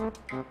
Ya. Hmm.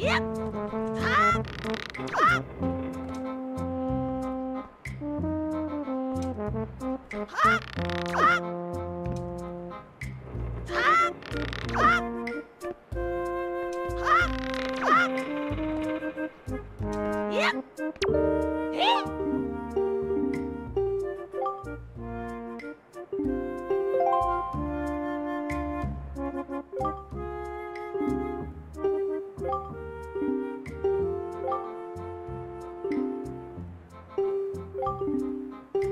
Yep. Yep.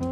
嗯。